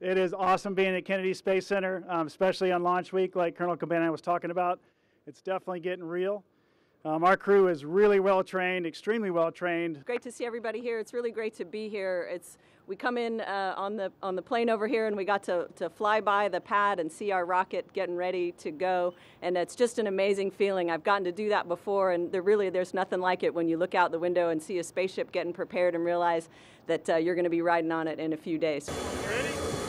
It is awesome being at Kennedy Space Center, um, especially on launch week, like Colonel Cabana was talking about. It's definitely getting real. Um, our crew is really well trained, extremely well trained. Great to see everybody here. It's really great to be here. It's we come in uh, on the on the plane over here, and we got to, to fly by the pad and see our rocket getting ready to go, and it's just an amazing feeling. I've gotten to do that before, and there really there's nothing like it when you look out the window and see a spaceship getting prepared and realize that uh, you're going to be riding on it in a few days. Ready?